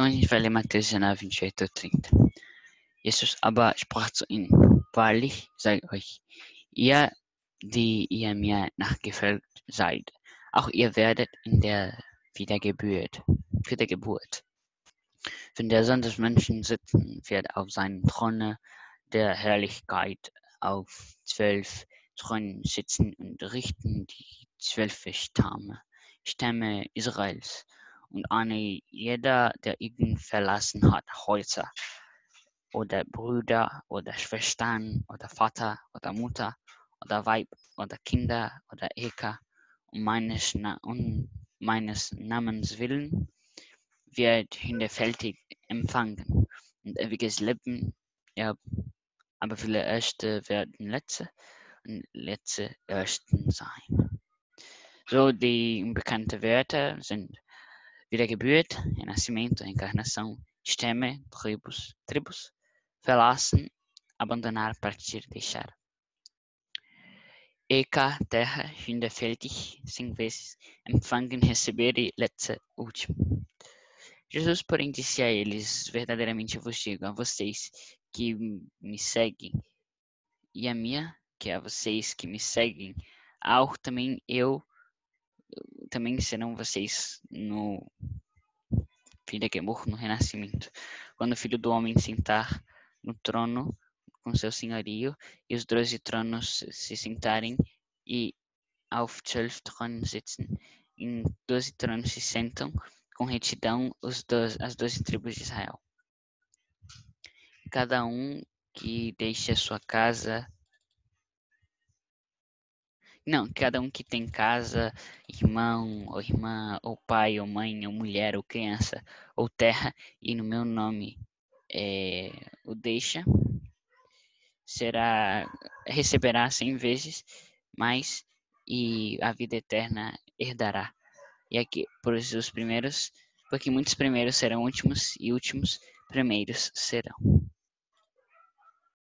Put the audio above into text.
Então a gente vai ler Mateus 19, 28 a 30. Jesus aber sprach zu ihnen, wahrlich sage euch, ihr, die ihr mir nachgefolgt seid, auch ihr werdet in der Wiedergeburt, Wiedergeburt, wenn der Sohn des Menschen sitzen wird auf seinem Throne der Herrlichkeit auf zwölf Thronen sitzen und richten die zwölf Stämme, Stämme Israels und eine jeder, der ihn verlassen hat, Häuser oder Brüder oder Schwestern oder Vater oder Mutter oder Weib oder Kinder oder Eker um meines, Na um meines Namens willen wird hinterfältig empfangen und ewiges Leben erben. Aber viele Erste werden Letzte und Letzte Ersten sein. So, die bekannten Wörter sind Wiedergeburt, Renascimento, Encarnação, Stämme, Tribus, Tribus, verlassen, abandonar, partir, deixar. Eka, terra, hinterfältig, cinco vezes, empfangen, receber e letzte, último. Jesus, porém, disse a eles: Verdadeiramente eu vos digo, a vocês que me seguem, e a minha, que é a vocês que me seguem, ao também eu, também serão vocês no filho que morro no renascimento, quando o filho do homem sentar no trono com seu senhorio e os doze tronos se sentarem e auf zwölf Thronen sitzen. Em doze tronos se sentam com retidão os doze, as doze tribos de Israel. Cada um que deixe a sua casa. Não, cada um que tem casa, irmão ou irmã, ou pai ou mãe, ou mulher ou criança, ou terra, e no meu nome é, o deixa, será receberá cem vezes mais e a vida eterna herdará. E aqui, por os primeiros, porque muitos primeiros serão últimos e últimos primeiros serão.